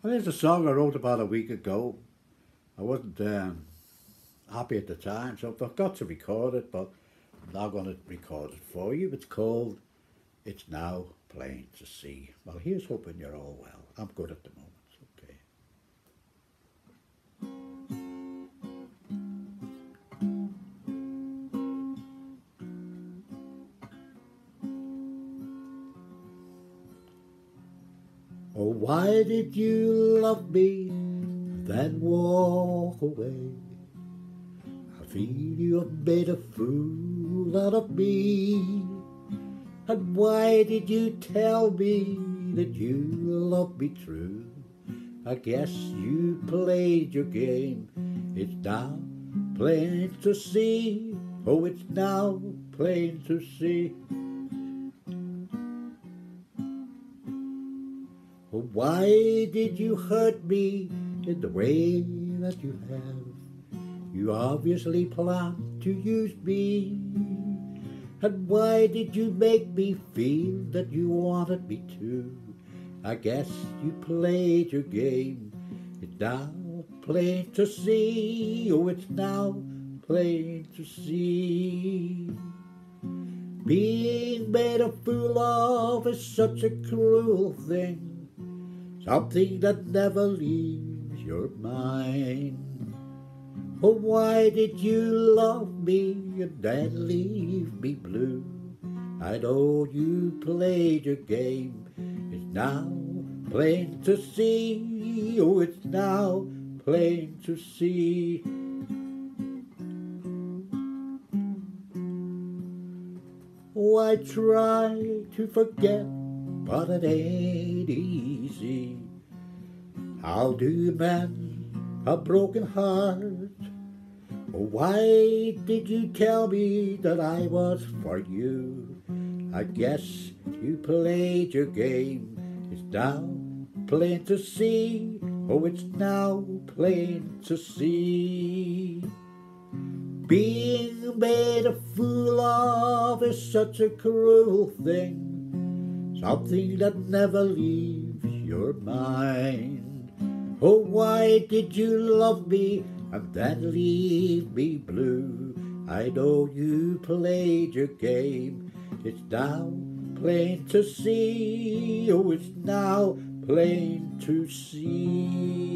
Well, there's a song I wrote about a week ago. I wasn't um, happy at the time, so I got to record it, but I'm now going to record it for you. It's called It's Now Plain to See. Well, here's hoping you're all well. I'm good at the moment. Oh, why did you love me, then walk away? I feel you have made a fool out of me. And why did you tell me that you love me true? I guess you played your game. It's now plain to see. Oh, it's now plain to see. Why did you hurt me in the way that you have? You obviously planned to use me. And why did you make me feel that you wanted me to? I guess you played your game. It's now plain to see. Oh, it's now plain to see. Being made a fool of is such a cruel thing. Something that never leaves your mind. Oh, why did you love me and then leave me blue? I know you played your game. It's now plain to see. Oh, it's now plain to see. Oh, I try to forget, but it ain't easy. How do mend a broken heart? Why did you tell me that I was for you? I guess you played your game. It's now plain to see. Oh, it's now plain to see. Being made a fool of is such a cruel thing, something that never leaves your mind. Oh, why did you love me and then leave me blue? I know you played your game, it's now plain to see. Oh, it's now plain to see.